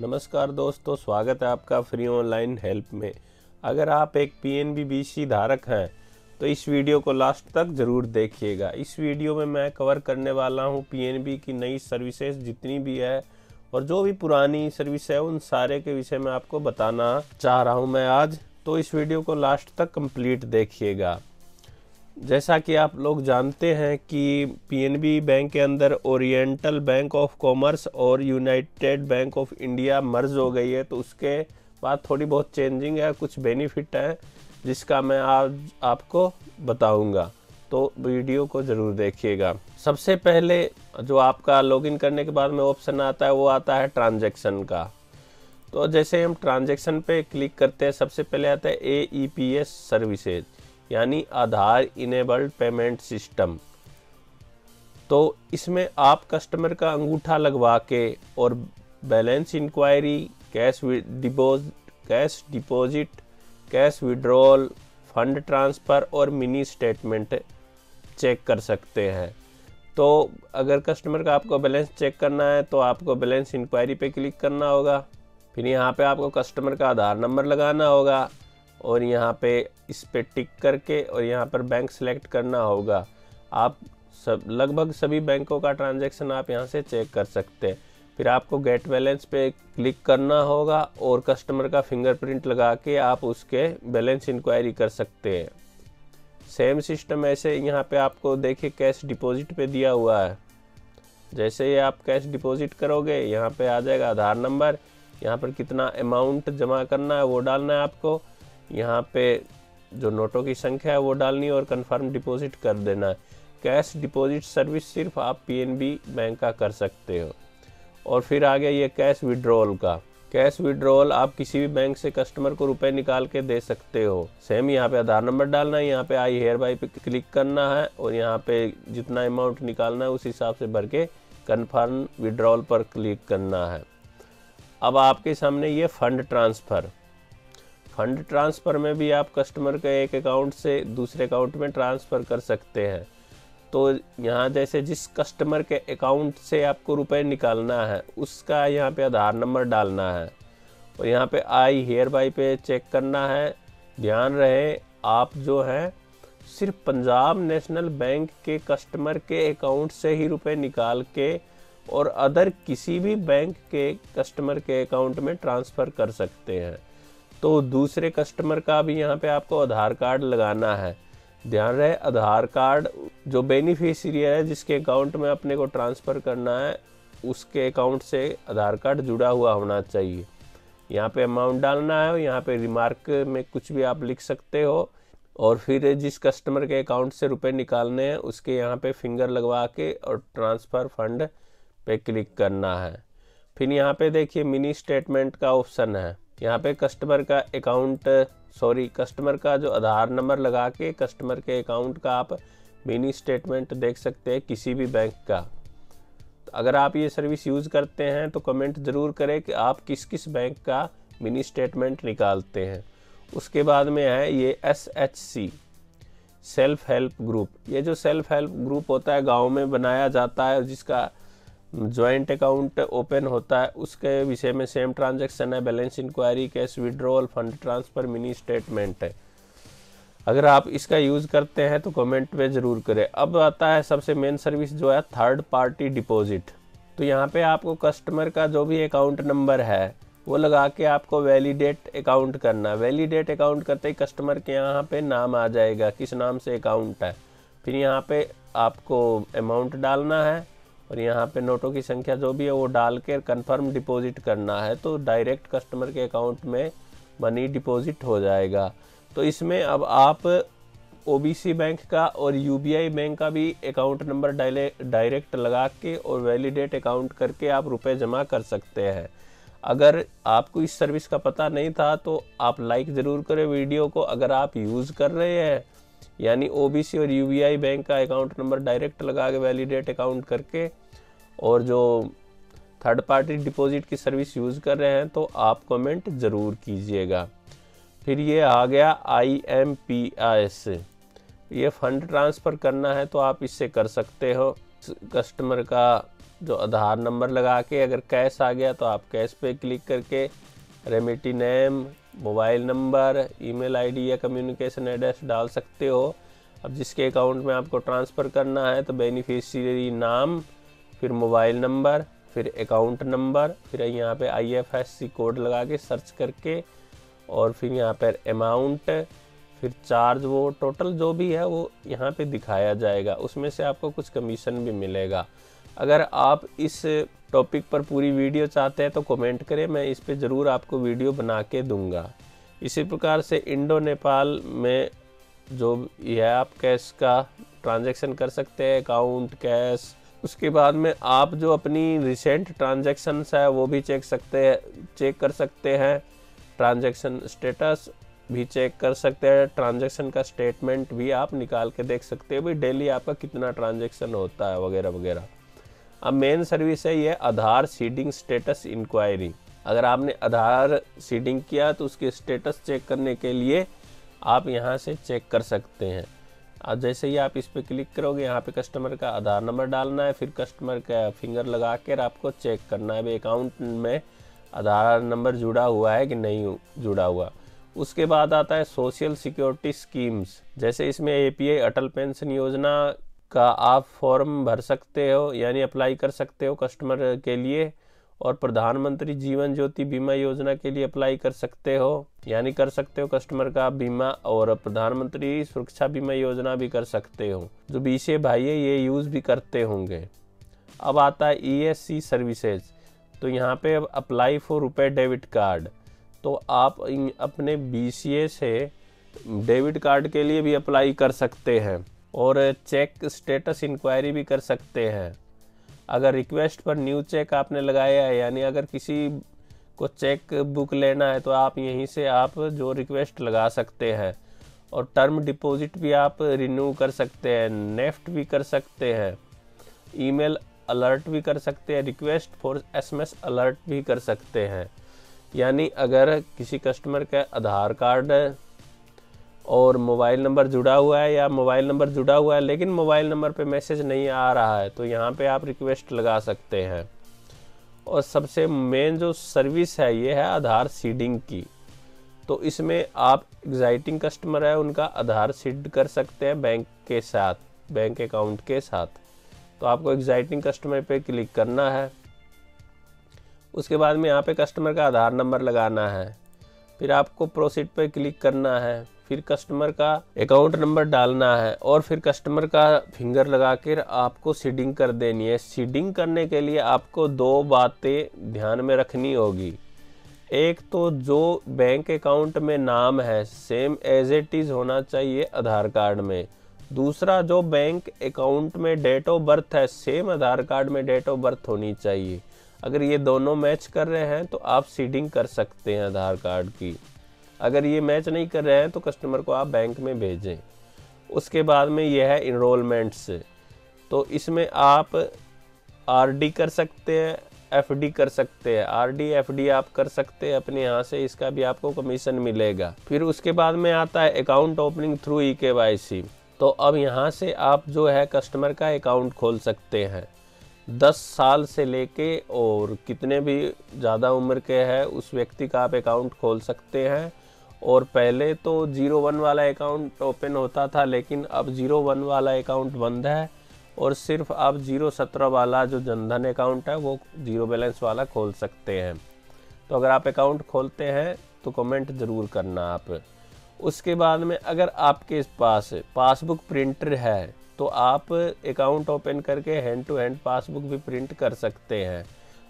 नमस्कार दोस्तों, स्वागत है आपका फ्री ऑनलाइन हेल्प में। अगर आप एक P N B B C धारक हैं तो इस वीडियो को लास्ट तक ज़रूर देखिएगा। इस वीडियो में मैं कवर करने वाला हूँ पीएनबी की नई सर्विसेज़ जितनी भी है और जो भी पुरानी सर्विस है, उन सारे के विषय में आपको बताना चाह रहा हूँ मैं आज। तो इस वीडियो को लास्ट तक कंप्लीट देखिएगा। जैसा कि आप लोग जानते हैं कि पीएनबी बैंक के अंदर ओरिएंटल बैंक ऑफ़ कॉमर्स और United Bank of India merge हो गई है तो उसके बाद थोड़ी बहुत चेंजिंग है, कुछ बेनिफिट है, जिसका मैं आज आपको बताऊँगा। तो वीडियो को ज़रूर देखिएगा। सबसे पहले जो आपका लॉगिन करने के बाद में ऑप्शन आता है, वो आता है ट्रांजेक्शन का। तो जैसे हम ट्रांजेक्शन पे क्लिक करते हैं, सबसे पहले आता है A E P S services यानी आधार इनेबल्ड पेमेंट सिस्टम। तो इसमें आप कस्टमर का अंगूठा लगवा के और balance inquiry, cash deposit, cash deposit, cash withdrawal, fund transfer और मिनी स्टेटमेंट चेक कर सकते हैं। तो अगर कस्टमर का आपको बैलेंस चेक करना है तो आपको बैलेंस इंक्वायरी पे क्लिक करना होगा। फिर यहाँ पे आपको कस्टमर का आधार नंबर लगाना होगा। और यहाँ पे इस पर टिक करके और यहाँ पर बैंक सेलेक्ट करना होगा। आप सब, लगभग सभी बैंकों का ट्रांजैक्शन आप यहाँ से चेक कर सकते हैं। फिर आपको गेट बैलेंस पे क्लिक करना होगा और कस्टमर का फिंगरप्रिंट लगा के आप उसके बैलेंस इंक्वायरी कर सकते हैं। सेम सिस्टम ऐसे यहाँ पे आपको देखिए कैश डिपॉजिट पे दिया हुआ है। जैसे ही आप कैश डिपॉजिट करोगे, यहाँ पे आ जाएगा आधार नंबर, यहाँ पर कितना अमाउंट जमा करना है वो डालना है आपको। यहाँ पे जो नोटों की संख्या है वो डालनी और कंफर्म डिपॉजिट कर देना है। कैश डिपॉजिट सर्विस सिर्फ़ आप पीएनबी बैंक का कर सकते हो। और फिर आ गया ये कैश विड्रॉल का। कैश विड्रॉल आप किसी भी बैंक से कस्टमर को रुपए निकाल के दे सकते हो। सेम यहाँ पे आधार नंबर डालना है, यहाँ पे आई हेयर बाई पे क्लिक करना है और यहाँ पे जितना अमाउंट निकालना है उस हिसाब से भर के कन्फर्म विड्रॉल पर क्लिक करना है। अब आपके सामने ये फंड ट्रांसफ़र फंड ट्रांसफ़र में भी आप कस्टमर के एक अकाउंट से दूसरे अकाउंट में ट्रांसफ़र कर सकते हैं। तो यहाँ जैसे जिस कस्टमर के अकाउंट से आपको रुपए निकालना है, उसका यहाँ पे आधार नंबर डालना है। और यहाँ पे आई हेयर बाई पे चेक करना है। ध्यान रहे, आप जो है, सिर्फ़ पंजाब नेशनल बैंक के कस्टमर के अकाउंट से ही रुपए निकाल के और अदर किसी भी बैंक के कस्टमर के अकाउंट में ट्रांसफ़र कर सकते हैं। तो दूसरे कस्टमर का भी यहाँ पे आपको आधार कार्ड लगाना है। ध्यान रहे, आधार कार्ड जो बेनिफिशियरी है, जिसके अकाउंट में अपने को ट्रांसफ़र करना है, उसके अकाउंट से आधार कार्ड जुड़ा हुआ होना चाहिए। यहाँ पे अमाउंट डालना है यहाँ पे रिमार्क में कुछ भी आप लिख सकते हो। और फिर जिस कस्टमर के अकाउंट से रुपए निकालने हैं, उसके यहाँ पे फिंगर लगवा के और ट्रांसफ़र फंड पे क्लिक करना है। फिर यहाँ पे देखिए मिनी स्टेटमेंट का ऑप्शन है। यहाँ पे कस्टमर का अकाउंट सॉरी कस्टमर का जो आधार नंबर लगा के कस्टमर के अकाउंट का आप मिनी स्टेटमेंट देख सकते हैं किसी भी बैंक का। तो अगर आप ये सर्विस यूज़ करते हैं तो कमेंट ज़रूर करें कि आप किस किस बैंक का मिनी स्टेटमेंट निकालते हैं। उसके बाद में है ये S H C self help group ये जो सेल्फ हेल्प ग्रुप होता है, गाँव में बनाया जाता है, जिसका ज्वाइंट अकाउंट ओपन होता है, उसके विषय में सेम ट्रांजैक्शन है balance inquiry cash withdrawal fund transfer mini statement है। अगर आप इसका यूज़ करते हैं तो कमेंट में ज़रूर करें। अब आता है सबसे मेन सर्विस जो है थर्ड पार्टी डिपॉजिट तो यहाँ पे आपको कस्टमर का जो भी अकाउंट नंबर है, वो लगा के आपको वैलिडेट अकाउंट करना वैलिडेट अकाउंट करते ही कस्टमर के यहाँ पे नाम आ जाएगा, किस नाम से अकाउंट है। फिर यहाँ पे आपको अमाउंट डालना है। और यहाँ पे नोटों की संख्या जो भी है, वो डाल कर कन्फर्म डिपॉजिट करना है तो डायरेक्ट कस्टमर के अकाउंट में मनी डिपॉजिट हो जाएगा। तो इसमें अब आप ओबीसी बैंक का और यूबीआई बैंक का भी अकाउंट नंबर डायरेक्ट लगा के और वैलिडेट अकाउंट करके आप रुपए जमा कर सकते हैं। अगर आपको इस सर्विस का पता नहीं था तो आप लाइक ज़रूर करें वीडियो को। अगर आप यूज़ कर रहे हैं यानी ओबीसी और यूबीआई बैंक का अकाउंट नंबर डायरेक्ट लगा के वैलिडेट अकाउंट करके और जो थर्ड पार्टी डिपॉजिट की सर्विस यूज़ कर रहे हैं तो आप कमेंट ज़रूर कीजिएगा। फिर ये आ गया आई एम पी एस ये फ़ंड ट्रांसफ़र करना है तो आप इससे कर सकते हो। कस्टमर का जो आधार नंबर लगा के अगर कैश आ गया तो आप कैश पे क्लिक करके remittee name mobile number, email ID या कम्युनिकेशन एड्रेस डाल सकते हो। अब जिसके अकाउंट में आपको ट्रांसफ़र करना है तो बेनिफिशियरी नाम, फिर मोबाइल नंबर, फिर अकाउंट नंबर, फिर यहाँ पे आईएफएससी कोड लगा के सर्च करके, और फिर यहाँ पर अमाउंट फिर चार्ज वो टोटल जो भी है वो यहाँ पे दिखाया जाएगा। उसमें से आपको कुछ कमीशन भी मिलेगा। अगर आप इस टॉपिक पर पूरी वीडियो चाहते हैं तो कमेंट करें, मैं इस पर ज़रूर आपको वीडियो बना के दूँगा। इसी प्रकार से इंडो नेपाल में जो यह आप कैश का ट्रांजैक्शन कर सकते हैं अकाउंट कैश उसके बाद में आप जो अपनी रिसेंट ट्रांजैक्शंस है, वो भी चेक सकते हैं चेक कर सकते हैं। ट्रांजैक्शन स्टेटस भी चेक कर सकते हैं ट्रांजैक्शन का स्टेटमेंट भी आप निकाल के देख सकते हैं, भाई डेली आपका कितना ट्रांजैक्शन होता है, वगैरह वगैरह। अब मेन सर्विस है ये आधार सीडिंग स्टेटस इंक्वायरी अगर आपने आधार सीडिंग किया तो उसके स्टेटस चेक करने के लिए आप यहाँ से चेक कर सकते हैं। अब जैसे ही आप इस पर क्लिक करोगे, यहाँ पे कस्टमर का आधार नंबर डालना है, फिर कस्टमर का फिंगर लगा कर आपको चेक करना है। अकाउंट में आधार नंबर जुड़ा हुआ है कि नहीं जुड़ा हुआ। उसके बाद आता है सोशल सिक्योरिटी स्कीम्स जैसे इसमें एपीआई अटल पेंशन योजना का आप फॉर्म भर सकते हो, यानी अप्लाई कर सकते हो कस्टमर के लिए और प्रधानमंत्री जीवन ज्योति बीमा योजना के लिए अप्लाई कर सकते हो, यानी कर सकते हो कस्टमर का बीमा और प्रधानमंत्री सुरक्षा बीमा योजना भी कर सकते हो। जो बीसे भाई है ये यूज़ भी करते होंगे। अब आता है ई एस सी सर्विसेज़। तो यहाँ पे apply for RuPay debit card. तो आप अपने बी से डेबिट कार्ड के लिए भी अप्लाई कर सकते हैं। और चेक स्टेटस इंक्वायरी भी कर सकते हैं। अगर रिक्वेस्ट पर न्यू चेक आपने लगाया है, यानी अगर किसी को चेक बुक लेना है तो आप यहीं से आप जो रिक्वेस्ट लगा सकते हैं। और टर्म डिपॉजिट भी आप रिन्यू कर सकते हैं नेफ्ट भी कर सकते हैं ईमेल अलर्ट भी कर सकते हैं रिक्वेस्ट फॉर एसएमएस अलर्ट भी कर सकते हैं। यानी अगर किसी कस्टमर का आधार कार्ड और मोबाइल नंबर जुड़ा हुआ है या मोबाइल नंबर जुड़ा हुआ है, लेकिन मोबाइल नंबर पे मैसेज नहीं आ रहा है तो यहाँ पे आप रिक्वेस्ट लगा सकते हैं। और सबसे मेन जो सर्विस है, ये है आधार सीडिंग की। तो इसमें आप एग्जाइटिंग कस्टमर है, उनका आधार सीड कर सकते हैं बैंक के साथ, बैंक अकाउंट के साथ। तो आपको एग्जाइटिंग कस्टमर पे क्लिक करना है। उसके बाद में यहाँ पे कस्टमर का आधार नंबर लगाना है। फिर आपको प्रोसीड पे क्लिक करना है। फिर कस्टमर का अकाउंट नंबर डालना है और फिर कस्टमर का फिंगर लगा कर आपको सीडिंग कर देनी है। सीडिंग करने के लिए आपको दो बातें ध्यान में रखनी होगी। एक तो जो बैंक अकाउंट में नाम है सेम एज इट इज़ होना चाहिए आधार कार्ड में। दूसरा, जो बैंक अकाउंट में डेट ऑफ़ बर्थ है सेम आधार कार्ड में डेट ऑफ़ बर्थ होनी चाहिए। अगर ये दोनों मैच कर रहे हैं तो आप सीडिंग कर सकते हैं आधार कार्ड की। अगर ये मैच नहीं कर रहे हैं तो कस्टमर को आप बैंक में भेजें। उसके बाद में यह है इनरोलमेंट्स तो इसमें आप आरडी कर सकते हैं एफडी कर सकते हैं। आरडी एफडी आप कर सकते हैं, अपने यहाँ से इसका भी आपको कमीशन मिलेगा। फिर उसके बाद में आता है अकाउंट ओपनिंग थ्रू ई के वाई तो अब यहाँ से आप जो है कस्टमर का अकाउंट खोल सकते हैं। दस साल से लेके और कितने भी ज़्यादा उम्र के हैं, उस व्यक्ति का आप अकाउंट खोल सकते हैं। और पहले तो ज़ीरो वन वाला अकाउंट ओपन होता था, लेकिन अब ज़ीरो वन वाला अकाउंट बंद है और सिर्फ़ आप ज़ीरो सत्रह वाला जो जनधन अकाउंट है, वो ज़ीरो बैलेंस वाला खोल सकते हैं। तो अगर आप अकाउंट खोलते हैं तो कमेंट ज़रूर करना आप। उसके बाद में अगर आपके पास पासबुक प्रिंटर है तो आप अकाउंट ओपन करके हैंड टू हैंड पासबुक भी प्रिंट कर सकते हैं।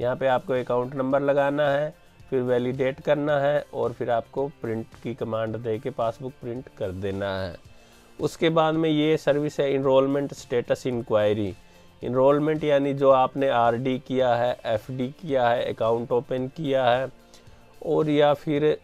यहाँ पे आपको अकाउंट नंबर लगाना है फिर वैलिडेट करना है और फिर आपको प्रिंट की कमांड दे के पासबुक प्रिंट कर देना है। उसके बाद में ये सर्विस है इनरोलमेंट स्टेटस इंक्वायरी इनरोलमेंट यानी जो आपने आरडी किया है एफडी किया है अकाउंट ओपन किया है और या फिर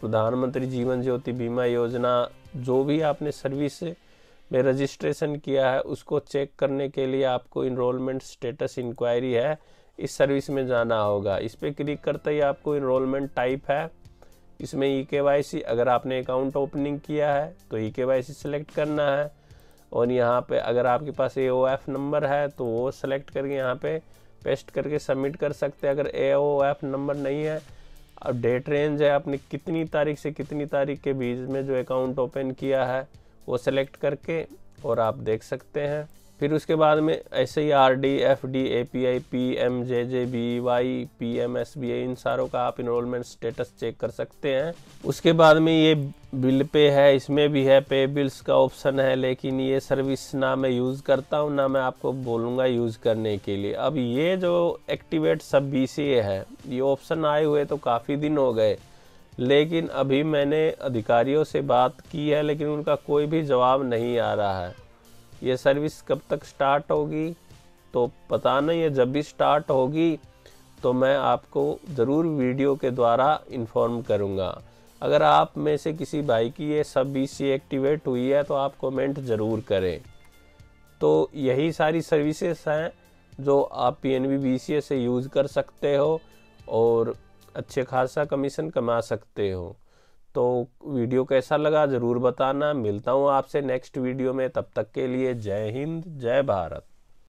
प्रधानमंत्री जीवन ज्योति बीमा योजना, जो भी आपने सर्विस में रजिस्ट्रेशन किया है, उसको चेक करने के लिए आपको इनरोलमेंट स्टेटस इंक्वायरी है। इस सर्विस में जाना होगा। इस पर क्लिक करते ही आपको इनरोलमेंट टाइप है। इसमें ई के वाई सी अगर आपने अकाउंट ओपनिंग किया है तो ई के वाई सी सेलेक्ट करना है। और यहाँ पे अगर आपके पास ए ओ एफ़ नंबर है तो वो सेलेक्ट करके यहाँ पे पेस्ट करके सबमिट कर सकते हैं। अगर ए ओ एफ़ नंबर नहीं है, अब डेट रेंज है आपने कितनी तारीख से कितनी तारीख के बीच में जो अकाउंट ओपन किया है, वो सेलेक्ट करके और आप देख सकते हैं। फिर उसके बाद में ऐसे ही R D F D A P I P M J J B Y P M S B I इन सारों का आप इनरोलमेंट स्टेटस चेक कर सकते हैं। उसके बाद में ये बिल पे है, इसमें भी है पे बिल्स का ऑप्शन है, लेकिन ये सर्विस ना मैं यूज़ करता हूँ, ना मैं आपको बोलूँगा यूज़ करने के लिए। अब ये जो एक्टिवेट सब बी सी ए है, ये ऑप्शन आए हुए तो काफ़ी दिन हो गए, लेकिन अभी मैंने अधिकारियों से बात की है, लेकिन उनका कोई भी जवाब नहीं आ रहा है। ये सर्विस कब तक स्टार्ट होगी? तो पता नहीं है, जब भी स्टार्ट होगी तो मैं आपको ज़रूर वीडियो के द्वारा इन्फॉर्म करूँगा। अगर आप में से किसी भाई की ये सब बी सी एक्टिवेट हुई है तो आप कमेंट ज़रूर करें। तो यही सारी सर्विसेज़ हैं, जो आप P N B B C A से यूज़ कर सकते हो और अच्छे खासा कमीशन कमा सकते हो। तो वीडियो कैसा लगा ज़रूर बताना। मिलता हूँ आपसे नेक्स्ट वीडियो में। तब तक के लिए जय हिंद, जय भारत।